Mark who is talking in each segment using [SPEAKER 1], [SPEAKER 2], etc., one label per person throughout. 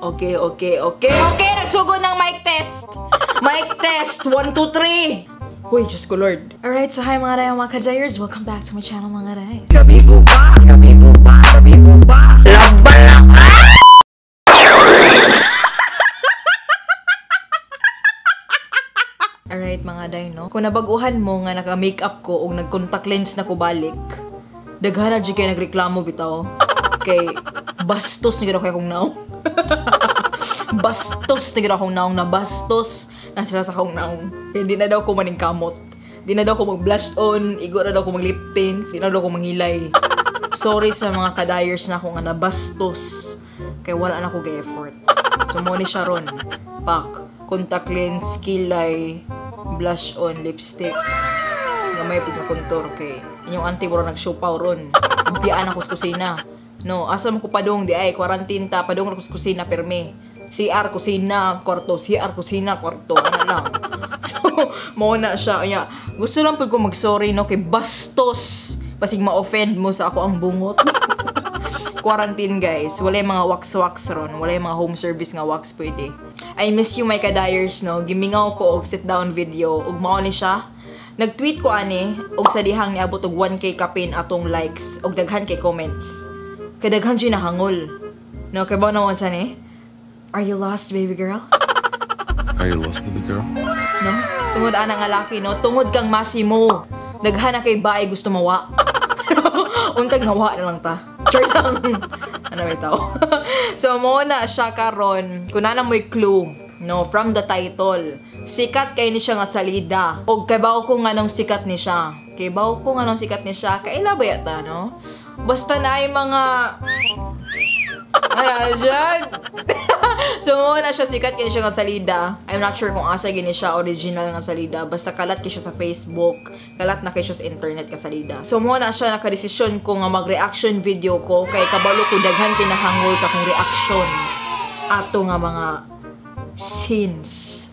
[SPEAKER 1] Okay, okay, okay, okay! Nagsugod ng mic test! Mic test! 1, 2, 3! Uy, Diyos ko Lord. Alright, so hi mga ray, mga kajayers. Welcome back to my channel mga ray.
[SPEAKER 2] Gabi mo ba? Gabi mo ba? Gabi mo ba? Laban lang!
[SPEAKER 1] Alright mga day, no? Kung nabaguhan mo nga naka-makeup ko o nag-contact lens na ko balik, daghan na kayo nagreklamo bitaw. Kay bastos na gano'n kayo kong naong. bastos gano'n akong naong na bastos na sila sa akong naong. Hindi na daw ko maning kamot. Di na daw ko mag-blush on, igo na daw ko mag-lip tint, di na daw ko manghilay. Sorry sa mga kadayers na ako nga nabastos. Kay wala na ko effort. So mo ni Sharon, pak, contact lens, kilay, blush on, lipstick. Nga may pag kontor kay inyong auntie wala nag-show pa ron. Biyaan ako sa kusina. No, asa mo ko padong di ay quarantine ta padong sa kusina perme. CR kusina, kwarto, CR kusina, kwarto, ano lang. So, mo na siya. Anya, gusto lang pag ko mag-sorry no kay bastos. Pasig ma-offend mo sa ako ang bungot. quarantine guys. Wala yung mga wax-wax ron. Wala yung mga home service nga wax pwede. I miss you my kadayers no. Gimingaw ko og sit down video. Ug mao ni siya. Nag-tweet ko ani og sa dihang niabot og 1k kapin atong likes og daghan kay comments. Kay daghan siya nahangol. No, kay ba naman sa ni? Are you lost, baby girl?
[SPEAKER 3] Are you lost, baby girl?
[SPEAKER 1] No? Tungod ana nga laki, no? Tungod kang masimo. Daghan na kay bae gusto mawa. Untag nawa na lang ta. Sure lang. ano may tao? so, mo na siya karon. Kung na mo'y clue, no, from the title. Sikat kay ni siya nga salida. O kabaw ko nga nung sikat ni siya. Kabaw ko nga nung sikat ni siya. Kaila ba yata, no? Basta na ay mga... Ano dyan? so, mo na siya sikat kini siya nga salida. I'm not sure kung asa gini siya original nga salida. Basta kalat kay siya sa Facebook. Kalat na kay siya sa internet ka salida. So, mo na siya nakadesisyon ko nga mag-reaction video ko. Kay kabalo ko daghan kinahangol sa akong reaction. Ato nga mga scenes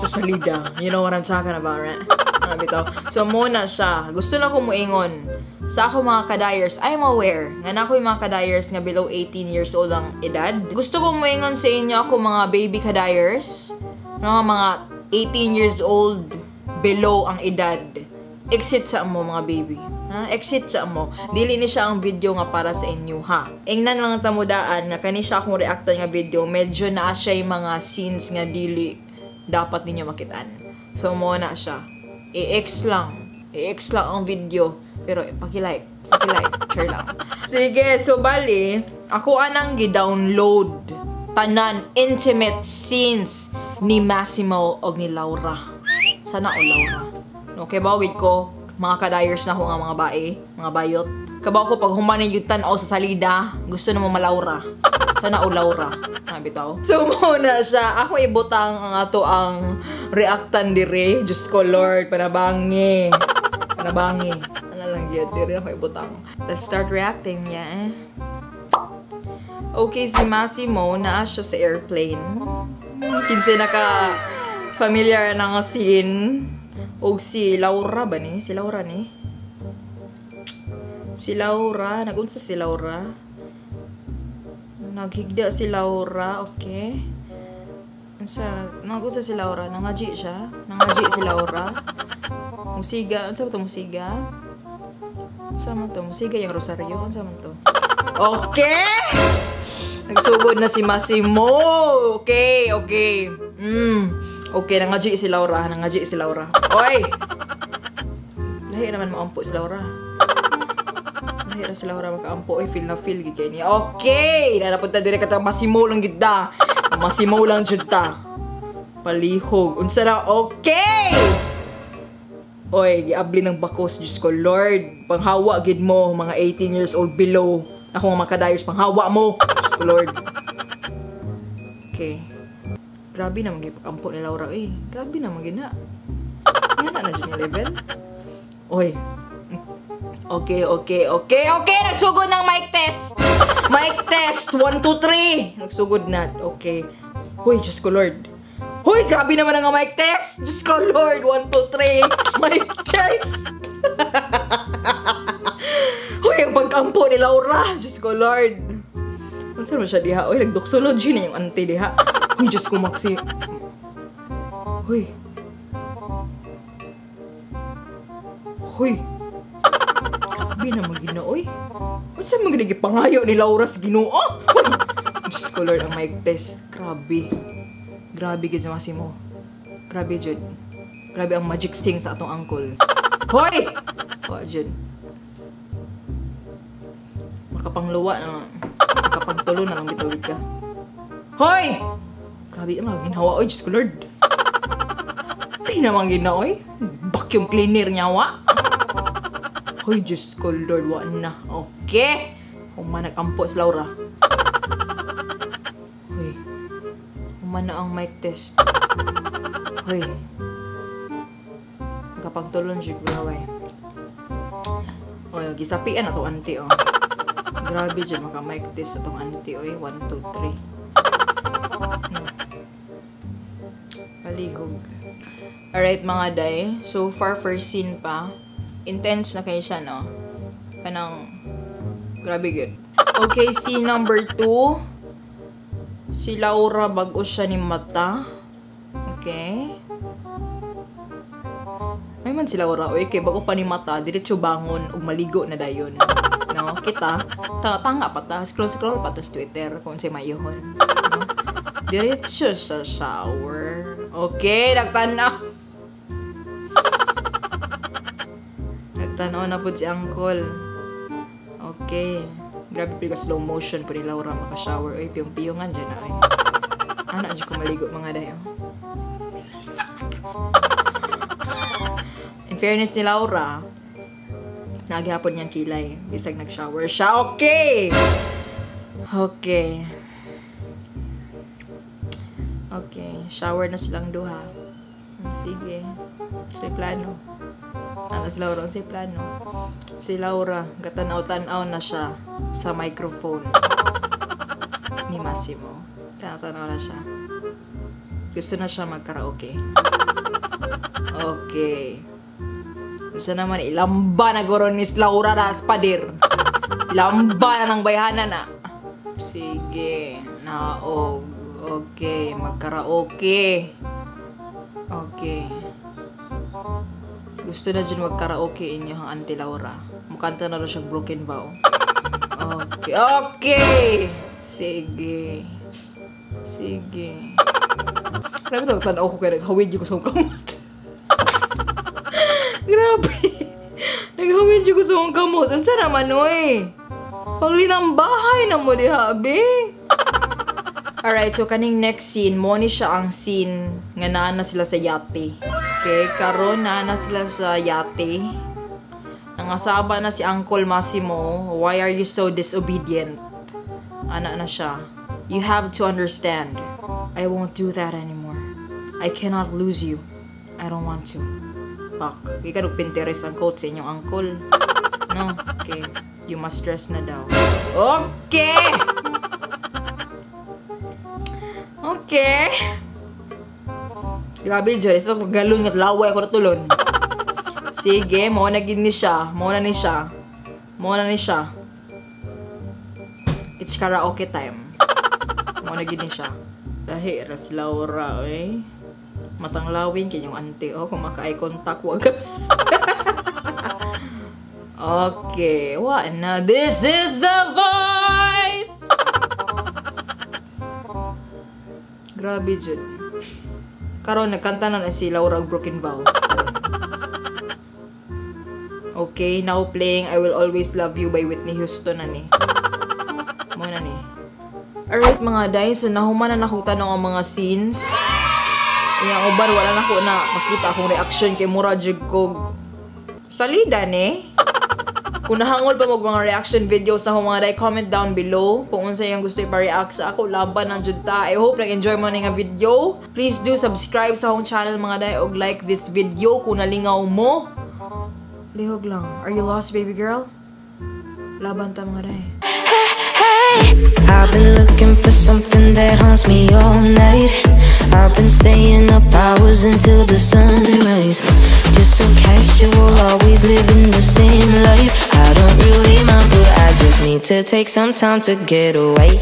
[SPEAKER 1] sa salida. You know what I'm talking about, right? Ano bitaw? So, muna siya. Gusto na ko muingon. Sa ako mga kadayers, I'm aware nga na yung mga kadayers nga below 18 years old ang edad. Gusto ko muingon sa inyo ako mga baby kadayers. Mga mga 18 years old below ang edad. Exit sa mo mga baby. Ha? Exit sa mo. Dili ni siya ang video nga para sa inyo ha. Ingnan lang tamudaan nga kani siya akong reactan nga video. Medyo naa siya yung mga scenes nga dili dapat ninyo makitaan. So mo na siya. I-X lang. I-X lang ang video. Pero paki-like. Paki-like. Share lang. Sige, so bali, ako anang gi-download tanan intimate scenes ni Massimo og ni Laura. Sana o Laura. Okay, bawagid ko, mga kadayers na ko nga mga bae, mga bayot. Kabaw ko pag humanin yung tanaw sa salida, gusto na mo malaura. Sana o Laura. Sabi tao. So, muna siya. Ako ibutang ang ato ang reactan dire. Diyos ko, Lord. Panabangi. Panabangi. Ano lang yun. Dire ako ibutang. Let's start reacting. Yeah. Okay, si Massimo, naa siya sa airplane. Kinsa naka familiar na nga scene. Og si Laura ba ni? Si Laura ni? Si Laura. Nagunsa si Laura. Naghigda si Laura. Okay. Sa, nagunsa si Laura. Nangaji siya. Nangaji si Laura. Musiga. Ano sa ito musiga? Sa man to? Musiga yung rosaryo. Ano sa man to? Okay! Nagsugod na si Massimo. Okay, okay. Mm. Okay, nangaji si Laura. Nangaji si Laura. Oy! Lahi naman maampo si Laura. Lahi na si Laura makaampo. Oy, feel na feel. Gigay niya. Okay! Nanapunta dire ka Massimo lang gida. Massimo lang jud ta. Palihog. Unsa na? Okay! Oy, giabli ng bakos. Diyos ko, Lord. Panghawa gid mo, mga 18 years old below. Ako nga mga kadayos, panghawa mo. Diyos ko, Lord. Okay. Grabe naman yung pagkampo ni Laura. Eh, grabe naman gina. Yan na na dyan level. Oy. Okay, okay, okay, okay! Nagsugod ng mic test! Mic test! 1, 2, 3! Nagsugod na. Okay. Hoy, Diyos ko, Lord. Hoy, grabe naman ang mic test! Diyos ko, Lord! 1, 2, 3! Mic test! Hoy, ang pagkampo ni Laura! Diyos ko, Lord! Unsa man siya diha? Oy, nagdoxology na yung auntie diha. Uy, Diyos ko, Maxi. Hoy. Hoy. Grabe naman ginaoy. Unsa man gina gipangayo ni Laura sa Ginoo? Diyos ko, Lord, ang mic test. Grabe. Grabe gid sa Massimo. Grabe, Jud. Grabe ang magic sting sa atong uncle. Hoy! Wa, Jud. Makapangluwa na. Makapagtulo na lang bitawid ka. Hoy! Grabe ang mga ginawa, oy, Diyos ko, Lord. Grabe naman ginawa, oy. Vacuum cleaner niya, wa. Hoy, Diyos ko, Lord, wa na. Okay. Human nag-ampo si Laura. Hoy. Human na ang mic test. Hoy. Kapagtulon siya, gulaway. Oy, gisapian na to, auntie, oh. Grabe dyan, maka mic test atong auntie, oy. 1, 2, 3. Hmm. Palihog. Alright, mga day. So far, first scene pa. Intense na kayo siya, no? Kanang, grabe good. Okay, scene number 2. Si Laura, bago siya ni Mata. Okay. Ay man si Laura, oy, kay bago pa ni Mata, diretso bangon ug maligo na dayon. No, kita, tanga, tanga pa ta, scroll scroll pa ta sa Twitter kung say mayuhon. No? Diretso sa shower. Okay, nagtanaw. Nagtanaw na po si Uncle. Okay. Grabe pa slow motion po ni Laura maka-shower. Uy, piyong-piyongan dyan na. Ay. Anak dyan ko maligo mga dayo. In fairness ni Laura, naghihapon niyang kilay. Bisag nag-shower siya. Okay! Okay. Okay. Shower na silang duha. Sige. Say plano. Ano si Laura? Si plano? Si Laura, gatanaw-tanaw na siya sa microphone ni Massimo. Tanaw-tanaw na siya. Gusto na siya mag-karaoke. Okay. Gusto naman, ilamba na guro ni Laura na sa pader. Ilamba na ng bayhana na. Sige. Naog. Okay. Mag-karaoke. Okay. Gusto na dyan mag-karaoke inyo ang Auntie Laura. Mukanta na rin siyang broken vow. Okay. Okay! Sige. Sige. Grabe ito, tanaw ko kaya naghawid yung sa kamot. Grabe. naghawid yung sa kamot. Ang sana naman, oy. Paglinang bahay na mo di habi. Alright, so kaning next scene, mo ni siya ang scene nga naa na sila sa yate. Okay, karon naa na sila sa yate. Nangasaba na si Uncle Massimo, why are you so disobedient? Ana na siya. You have to understand. I won't do that anymore. I cannot lose you. I don't want to. Pak, ikaw nung Pinterest ang quote sa inyong uncle. No? Okay. You must dress na daw. Okay! Okay. Grabe, Joyce. Ito, galon at laway ako natulon. Sige, mo na gid ni siya. Mo na ni siya. Mo na ni siya. It's karaoke time. Mo na gid ni siya. Dahil ras Laura, eh. Matang lawin kanyang ante. Oh, kung maka-eye contact, wagas. okay, what na? This is the voice! Grabe, Jud. Karon nagkanta na si Laura og Broken Vow. Okay, now playing I Will Always Love You by Whitney Houston na ni. Mo na ni. Alright mga day, so nahuman na nakuta ng mga scenes. Iya, uban wala na ko na makita akong reaction kay mura jud ko salida ni. Kung nahangol pa mo mga reaction videos mga day, comment down below kung unsa yung gusto ipa-react sa ako. Laban ng jud ta. I hope nag-enjoy mo na nga video. Please do subscribe sa akong channel mga day og like this video kung nalingaw mo. Lihog lang. Are you lost, baby girl? Laban ta mga day.
[SPEAKER 4] I've been looking for something that haunts me all night. I've been staying up hours until the sunrise. Just so casual, always living the same life. I don't really mind, but I just need. need to take some time to get away.